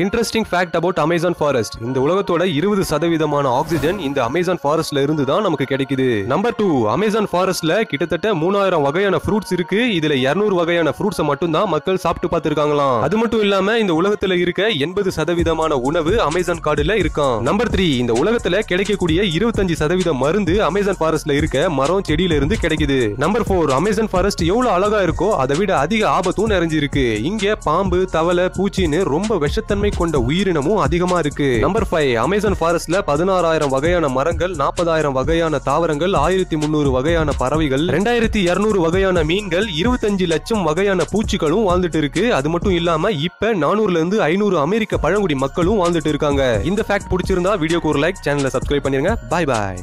Interesting fact about Amazon forest இந்த உலகத்தோட இருபது சதவீதமான ஆக்சிஜன் இந்த அமேசான் ஃபாரஸ்ட்ல இருந்து தான் நமக்கு கிடைக்குது. நம்பர் டூ அமேசான் ஃபாரஸ்ட்ல கிட்டத்தட்ட மூணாயிரம் வகையான ஃப்ரூட்ஸ் இருக்கு. இதுல 200 வகையான ஃப்ரூட்ஸை மட்டும் தான் மக்கள் சாப்பிட்டு பார்த்திருக்காங்களாம். அது மட்டும் இல்லாம இந்த உலகத்துல இருக்க எண்பது சதவீதமான உணவு அமேசான் காடுல இருக்கான் நம்பர் த்ரீ இந்த உலகத்துல கிடைக்கக்கூடிய இருபத்தஞ்சு சதவீத மருந்து அமேசான் ஃபாரஸ்ட்ல இருக்க மரம் செடியில இருந்து கிடைக்குது. நம்பர் ஃபோர் அமேசான் ஃபாரஸ்ட் எவ்வளவு அழகா இருக்கோ அதை விட அதிக ஆபத்தும் நிறைஞ்சிருக்கு. இங்க பாம்பு தவளை பூச்சின்னு ரொம்ப விஷத்தன் தன்மை கொண்ட உயிரினமும் அதிகமா இருக்கு. நம்பர் ஃபைவ் அமேசான் ஃபாரஸ்ட்ல பதினாறாயிரம் வகையான மரங்கள் நாற்பதாயிரம் வகையான தாவரங்கள் ஆயிரத்தி முன்னூறு வகையான பறவைகள் ரெண்டாயிரத்தி இருநூறு வகையான மீன்கள் இருபத்தஞ்சு லட்சம் வகையான பூச்சிகளும் வாழ்ந்துட்டு இருக்கு. அது மட்டும் இல்லாம இப்ப நானூறுல இருந்து ஐநூறு அமெரிக்க பழங்குடி மக்களும் வாழ்ந்துட்டு இருக்காங்க. இந்த ஃபேக்ட் பிடிச்சிருந்தா வீடியோக்கு ஒரு லைக் சேனலை சப்ஸ்கிரைப் பண்ணிருங்க. பாய் பாய்